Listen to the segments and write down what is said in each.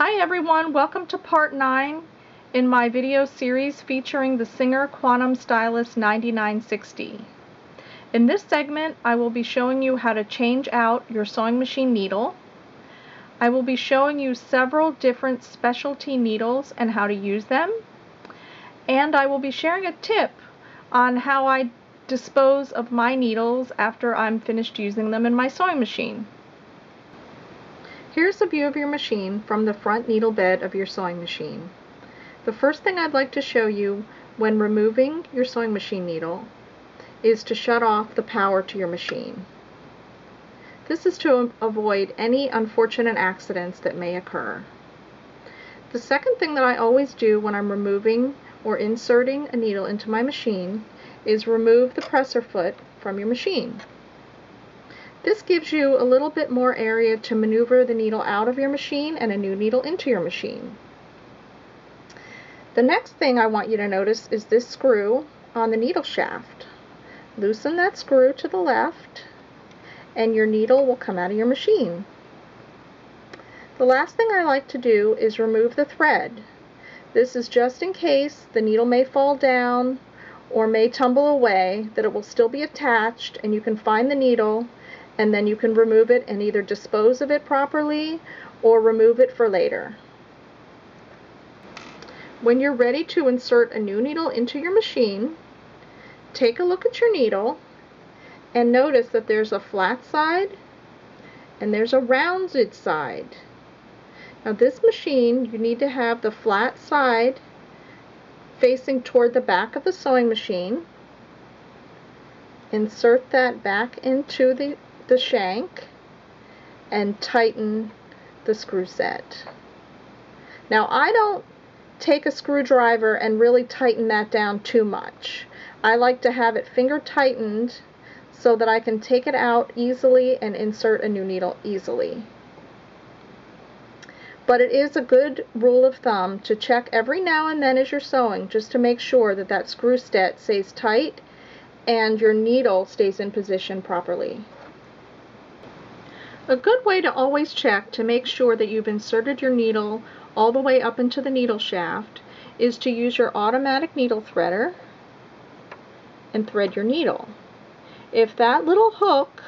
Hi everyone, welcome to part 9 in my video series featuring the Singer Quantum Stylist 9960. In this segment I will be showing you how to change out your sewing machine needle. I will be showing you several different specialty needles and how to use them. And I will be sharing a tip on how I dispose of my needles after I'm finished using them in my sewing machine. Here's a view of your machine from the front needle bed of your sewing machine. The first thing I'd like to show you when removing your sewing machine needle is to shut off the power to your machine. This is to avoid any unfortunate accidents that may occur. The second thing that I always do when I'm removing or inserting a needle into my machine is remove the presser foot from your machine. This gives you a little bit more area to maneuver the needle out of your machine and a new needle into your machine. The next thing I want you to notice is this screw on the needle shaft. Loosen that screw to the left and your needle will come out of your machine. The last thing I like to do is remove the thread. This is just in case the needle may fall down or may tumble away that it will still be attached and you can find the needle and then you can remove it and either dispose of it properly or remove it for later. When you're ready to insert a new needle into your machine, take a look at your needle and notice that there's a flat side and there's a rounded side. Now this machine, you need to have the flat side facing toward the back of the sewing machine. Insert that back into the the shank and tighten the screw set. Now I don't take a screwdriver and really tighten that down too much. I like to have it finger tightened so that I can take it out easily and insert a new needle easily. But it is a good rule of thumb to check every now and then as you're sewing just to make sure that that screw set stays tight and your needle stays in position properly. A good way to always check to make sure that you've inserted your needle all the way up into the needle shaft is to use your automatic needle threader and thread your needle. If that little hook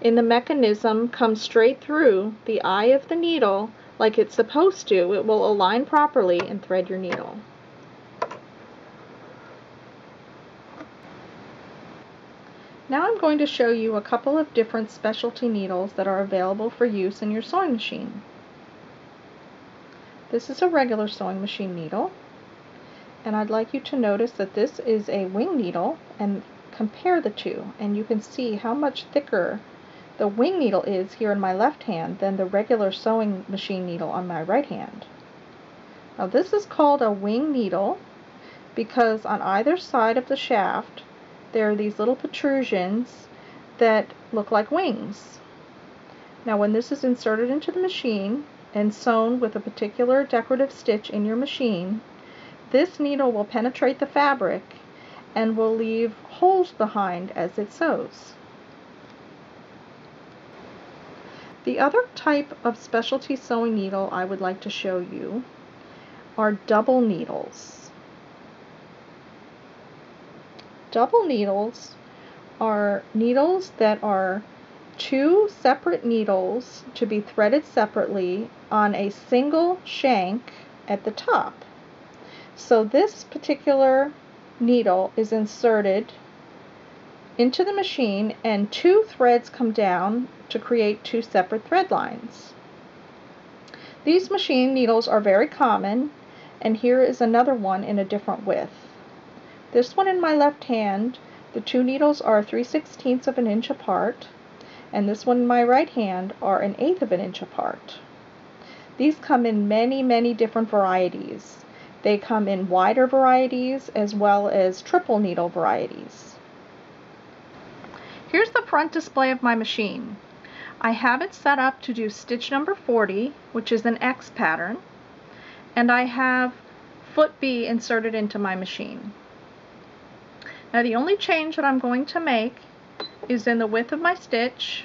in the mechanism comes straight through the eye of the needle like it's supposed to, it will align properly and thread your needle. Now I'm going to show you a couple of different specialty needles that are available for use in your sewing machine. This is a regular sewing machine needle and I'd like you to notice that this is a wing needle and compare the two and you can see how much thicker the wing needle is here in my left hand than the regular sewing machine needle on my right hand. Now this is called a wing needle because on either side of the shaft there are these little protrusions that look like wings. Now when this is inserted into the machine and sewn with a particular decorative stitch in your machine, this needle will penetrate the fabric and will leave holes behind as it sews. The other type of specialty sewing needle I would like to show you are double needles. Double needles are needles that are two separate needles to be threaded separately on a single shank at the top. So this particular needle is inserted into the machine and two threads come down to create two separate thread lines. These machine needles are very common and here is another one in a different width. This one in my left hand, the two needles are 3 16ths of an inch apart, and this one in my right hand are an eighth of an inch apart. These come in many, many different varieties. They come in wider varieties as well as triple needle varieties. Here's the front display of my machine. I have it set up to do stitch number 40, which is an X pattern, and I have foot B inserted into my machine. Now the only change that I'm going to make is in the width of my stitch.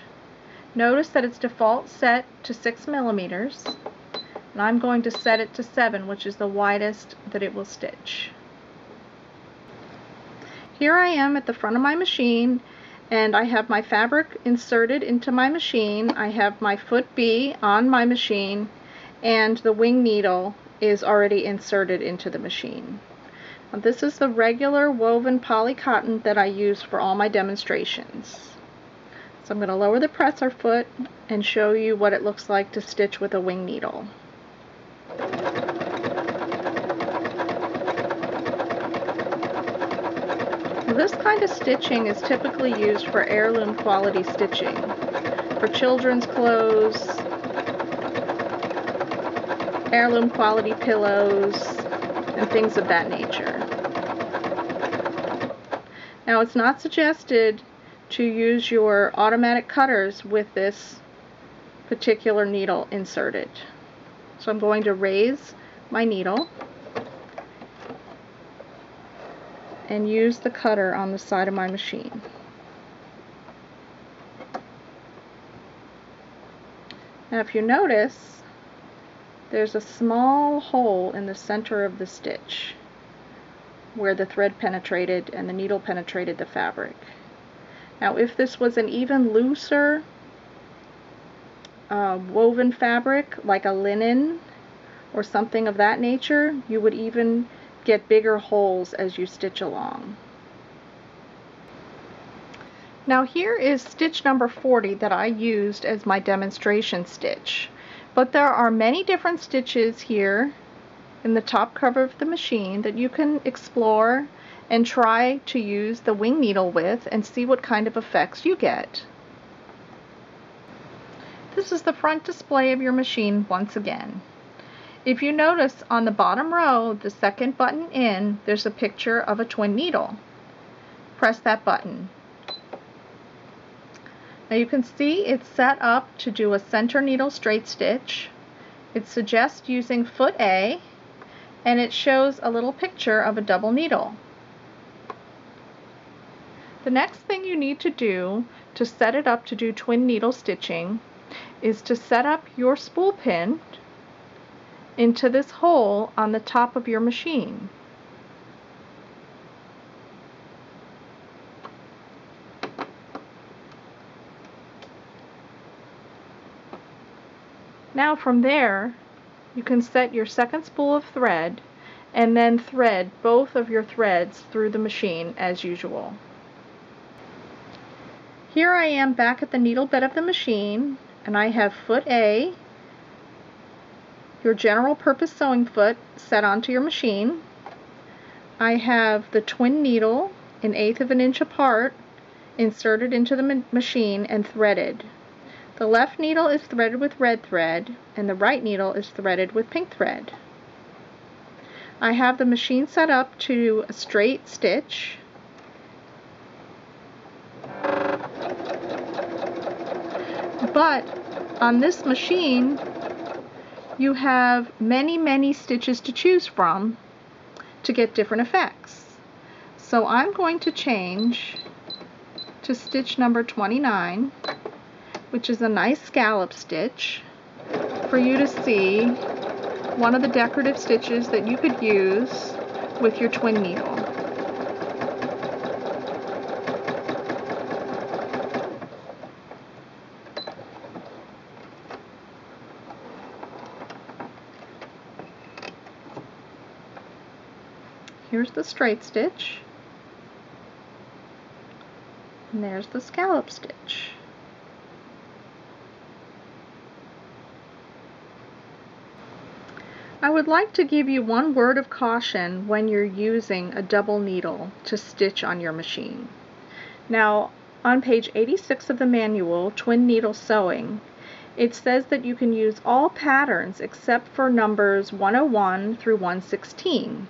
Notice that it's default set to 6 millimeters. And I'm going to set it to 7, which is the widest that it will stitch. Here I am at the front of my machine and I have my fabric inserted into my machine. I have my foot B on my machine and the wing needle is already inserted into the machine. This is the regular woven poly cotton that I use for all my demonstrations. So I'm going to lower the presser foot and show you what it looks like to stitch with a wing needle. This kind of stitching is typically used for heirloom quality stitching, for children's clothes, heirloom quality pillows, and things of that nature. Now it's not suggested to use your automatic cutters with this particular needle inserted. So I'm going to raise my needle and use the cutter on the side of my machine. Now if you notice, there's a small hole in the center of the stitch where the thread penetrated and the needle penetrated the fabric. Now if this was an even looser uh, woven fabric like a linen or something of that nature, you would even get bigger holes as you stitch along. Now here is stitch number 40 that I used as my demonstration stitch. But there are many different stitches here in the top cover of the machine that you can explore and try to use the wing needle with and see what kind of effects you get. This is the front display of your machine once again. If you notice on the bottom row, the second button in, there's a picture of a twin needle. Press that button. Now you can see it's set up to do a center needle straight stitch. It suggests using foot A and it shows a little picture of a double needle. The next thing you need to do to set it up to do twin needle stitching is to set up your spool pin into this hole on the top of your machine. Now from there, you can set your second spool of thread and then thread both of your threads through the machine as usual. Here I am back at the needle bed of the machine and I have foot A, your general purpose sewing foot set onto your machine. I have the twin needle an eighth of an inch apart inserted into the machine and threaded. The left needle is threaded with red thread and the right needle is threaded with pink thread. I have the machine set up to a straight stitch. But on this machine, you have many, many stitches to choose from to get different effects. So I'm going to change to stitch number 29 which is a nice scallop stitch for you to see one of the decorative stitches that you could use with your twin needle. Here's the straight stitch, and there's the scallop stitch. I would like to give you one word of caution when you're using a double needle to stitch on your machine. Now, on page 86 of the manual, Twin Needle Sewing, it says that you can use all patterns except for numbers 101 through 116,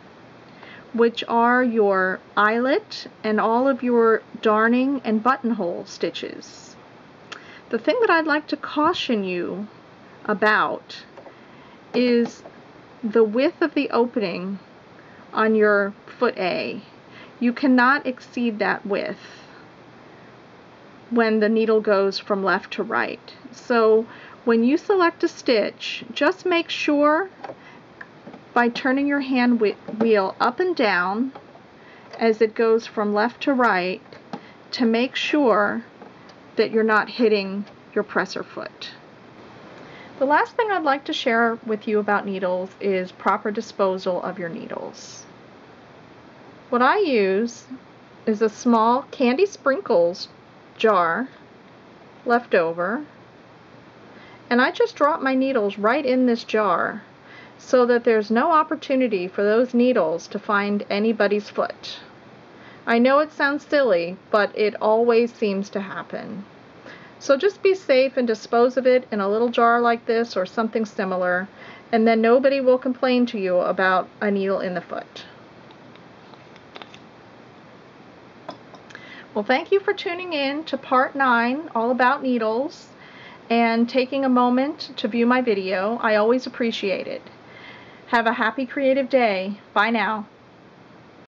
which are your eyelet and all of your darning and buttonhole stitches. The thing that I'd like to caution you about is the width of the opening on your foot A. You cannot exceed that width when the needle goes from left to right. So when you select a stitch, just make sure by turning your hand wheel up and down as it goes from left to right to make sure that you're not hitting your presser foot. The last thing I'd like to share with you about needles is proper disposal of your needles. What I use is a small candy sprinkles jar left over and I just drop my needles right in this jar so that there's no opportunity for those needles to find anybody's foot. I know it sounds silly, but it always seems to happen. So just be safe and dispose of it in a little jar like this or something similar, and then nobody will complain to you about a needle in the foot. Well, thank you for tuning in to part 9, all about needles, and taking a moment to view my video. I always appreciate it. Have a happy creative day. Bye now.